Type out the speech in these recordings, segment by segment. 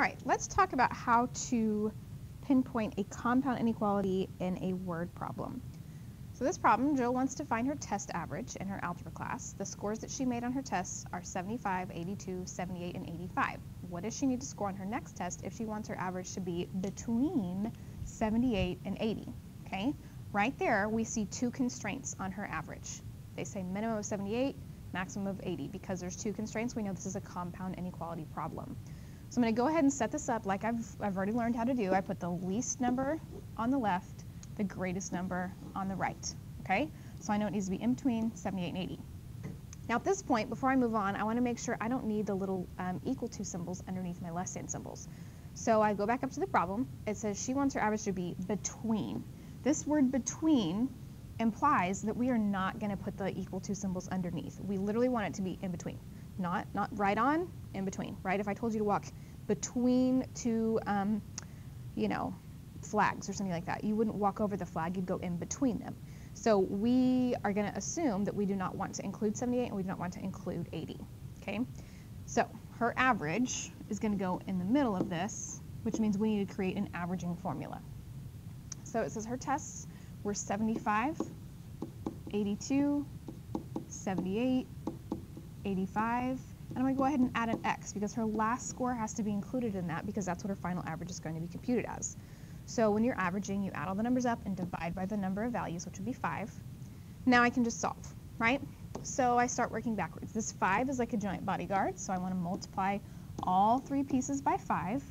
All right, let's talk about how to pinpoint a compound inequality in a word problem. So this problem, Jill wants to find her test average in her algebra class. The scores that she made on her tests are 75, 82, 78, and 85. What does she need to score on her next test if she wants her average to be between 78 and 80? Okay, right there we see two constraints on her average. They say minimum of 78, maximum of 80. Because there's two constraints, we know this is a compound inequality problem. So I'm going to go ahead and set this up like I've, I've already learned how to do. I put the least number on the left, the greatest number on the right. Okay? So I know it needs to be in between 78 and 80. Now at this point, before I move on, I want to make sure I don't need the little um, equal to symbols underneath my less than symbols. So I go back up to the problem. It says she wants her average to be between. This word between implies that we are not going to put the equal to symbols underneath. We literally want it to be in between not not right on, in between, right? If I told you to walk between two, um, you know, flags or something like that, you wouldn't walk over the flag, you'd go in between them. So we are going to assume that we do not want to include 78 and we do not want to include 80, okay? So her average is going to go in the middle of this, which means we need to create an averaging formula. So it says her tests were 75, 82, 78, 85. And I'm going to go ahead and add an x because her last score has to be included in that because that's what her final average is going to be computed as. So when you're averaging, you add all the numbers up and divide by the number of values, which would be 5. Now I can just solve, right? So I start working backwards. This 5 is like a giant bodyguard, so I want to multiply all three pieces by 5.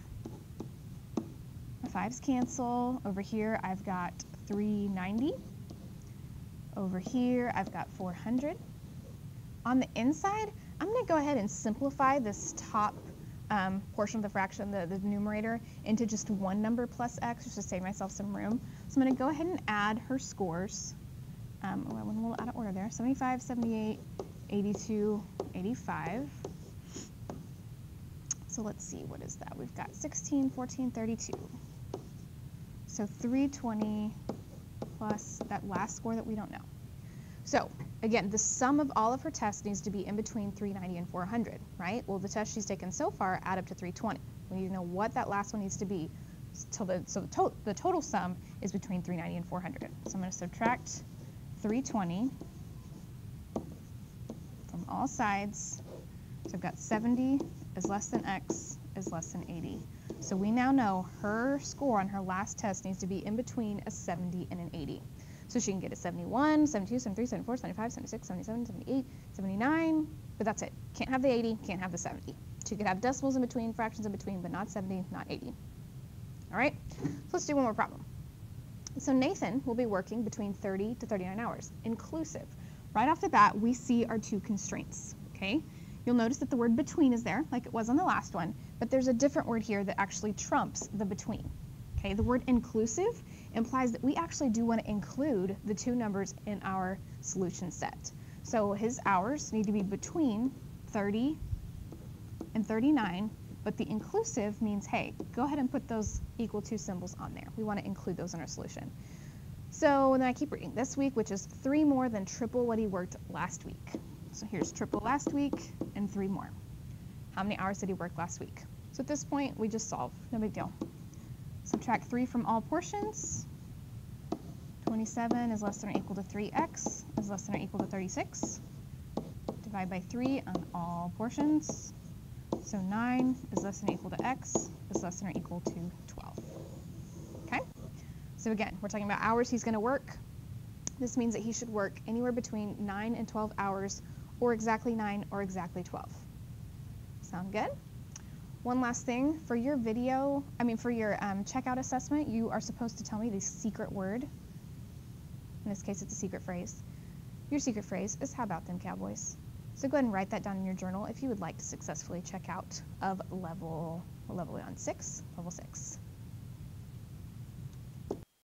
The 5's cancel. Over here I've got 390. Over here I've got 400. On the inside, I'm going to go ahead and simplify this top um, portion of the fraction, the, the numerator, into just one number plus x, just to save myself some room. So I'm going to go ahead and add her scores. Um, oh, I went a little out of order there. 75, 78, 82, 85. So let's see, what is that? We've got 16, 14, 32. So 320 plus that last score that we don't know. So again, the sum of all of her tests needs to be in between 390 and 400, right? Well, the tests she's taken so far add up to 320. We need to know what that last one needs to be. Till the, so the, to the total sum is between 390 and 400. So I'm going to subtract 320 from all sides. So I've got 70 is less than x is less than 80. So we now know her score on her last test needs to be in between a 70 and an 80. So she can get a 71, 72, 73, 74, 75, 76, 77, 78, 79, but that's it. Can't have the 80, can't have the 70. She could have decimals in between, fractions in between, but not 70, not 80. All right, so let's do one more problem. So Nathan will be working between 30 to 39 hours, inclusive. Right off the bat, we see our two constraints, okay? You'll notice that the word between is there, like it was on the last one, but there's a different word here that actually trumps the between. Okay, the word inclusive implies that we actually do want to include the two numbers in our solution set. So his hours need to be between 30 and 39, but the inclusive means, hey, go ahead and put those equal to symbols on there. We want to include those in our solution. So then I keep reading this week, which is three more than triple what he worked last week. So here's triple last week and three more. How many hours did he work last week? So at this point, we just solve, no big deal. Subtract 3 from all portions. 27 is less than or equal to 3x is less than or equal to 36. Divide by 3 on all portions. So 9 is less than or equal to x is less than or equal to 12. Okay? So again, we're talking about hours he's going to work. This means that he should work anywhere between 9 and 12 hours or exactly 9 or exactly 12. Sound good? One last thing, for your video, I mean for your um, checkout assessment, you are supposed to tell me the secret word. In this case, it's a secret phrase. Your secret phrase is, how about them Cowboys? So go ahead and write that down in your journal if you would like to successfully check out of level, level on six, level six.